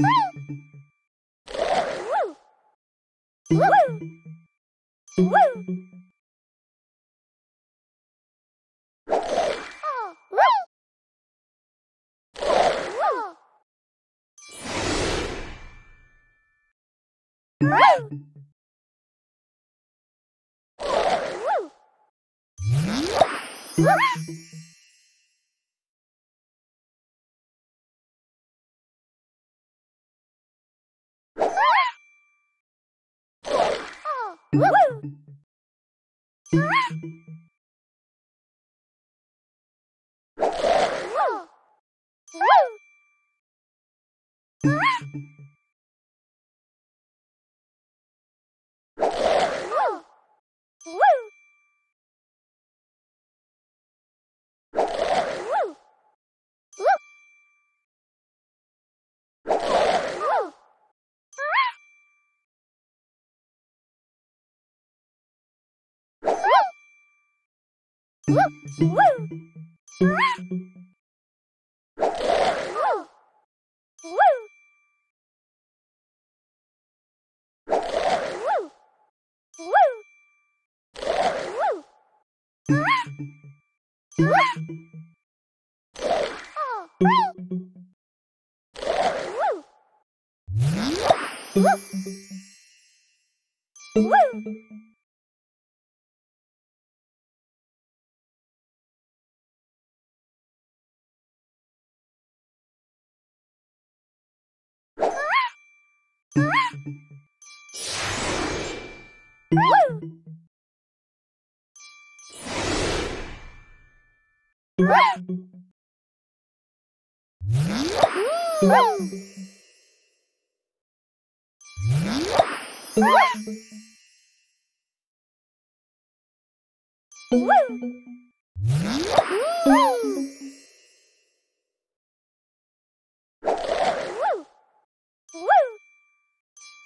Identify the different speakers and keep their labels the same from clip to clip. Speaker 1: Woo! Woo! Woo! Woo!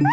Speaker 1: Woo!